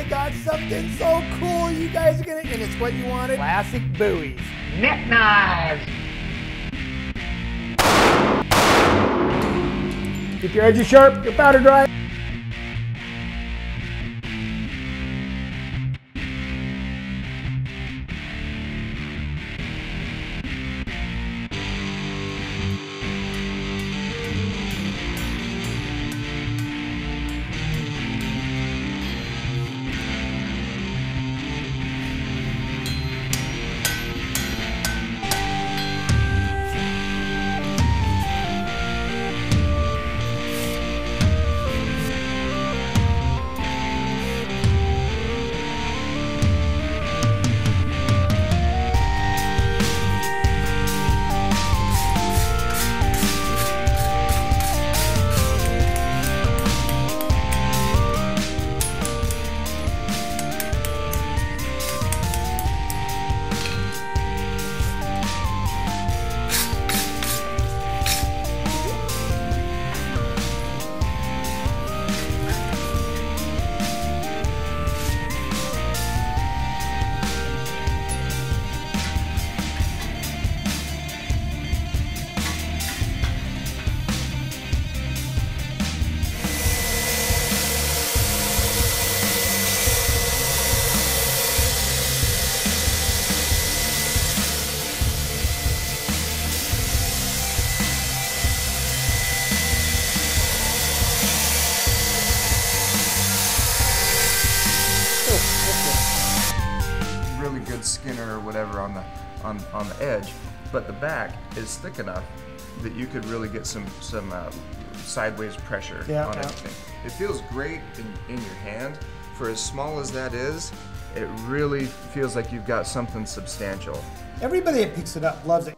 I got something so cool you guys are gonna, and it's what you wanted. Classic bowies. Neck knives. Keep your edges sharp, your powder dry. Really good skinner or whatever on the on, on the edge, but the back is thick enough that you could really get some some uh, sideways pressure Yeah, on yeah. everything. It feels great in, in your hand. For as small as that is, it really feels like you've got something substantial. Everybody that picks it up loves it.